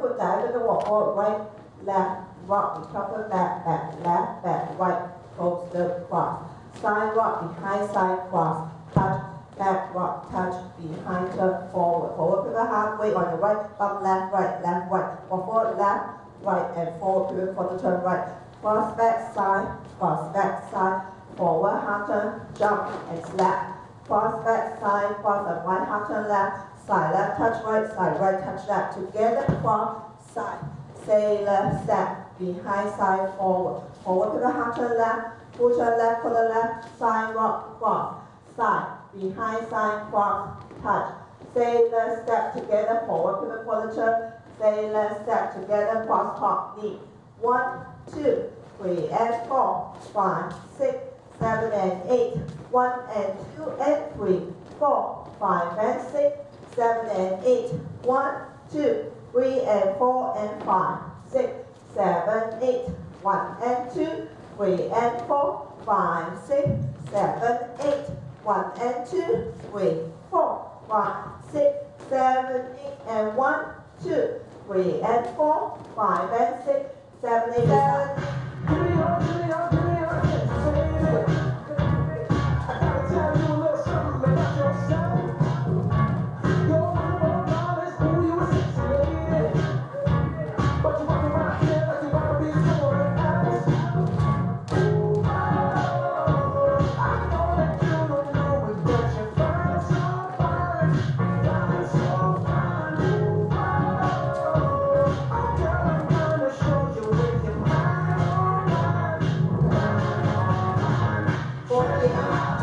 foot down, you're gonna walk forward, right, left, rock, recover, back, back, left, back, right, coaster, cross. Side rock, behind side, cross, touch, back rock, touch, behind, turn, forward. Forward, pivot halfway on your right, bump left, right, left, right. Walk forward, left, right, and forward, pivot, quarter turn, right. Cross back, side, cross back, side, forward, half turn, jump, and slap. Cross back, side, cross and one half turn left, side left, touch right, side right, touch left. Together, cross, side. Say left, step, behind, side, forward. Forward to the half turn left, full turn left, for the left, side, rock, cross. Side, behind, side, cross, touch. Say left, step together, forward to the quarter. Say left, step together, cross, hop, knee. One, two, three, and four, five, six, seven, and eight. One and two and three, four, five and six, seven and eight. One, two, three and four and five, six, seven, eight. One and two, three and four, five, six, seven, eight. One and two, three, four, five, six, seven, eight, and one, two, three and four, five and six, seven, eight, seven, Hallelujah.